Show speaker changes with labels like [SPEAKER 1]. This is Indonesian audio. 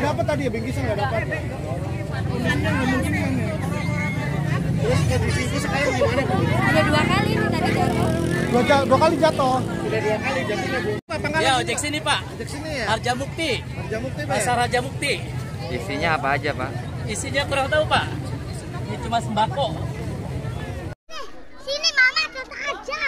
[SPEAKER 1] Dapat tadi ya, bingkisnya nggak dapat. Terus ke di sini sekarang gimana bu?
[SPEAKER 2] Udah dua kali nih tadi jatuh.
[SPEAKER 1] Dua, ja- dua kali jatuh. Sudah dua kali jatuhnya bu.
[SPEAKER 3] Ya, ojek sini Pak.
[SPEAKER 1] Ojek sini ya.
[SPEAKER 3] Harja Mukti.
[SPEAKER 1] Harja Mukti Pak.
[SPEAKER 3] Pasar Harja Mukti.
[SPEAKER 4] Isinya apa aja Pak?
[SPEAKER 3] Isinya kurang tahu Pak. Ini cuma sembako.
[SPEAKER 2] Sini mama tetap aja.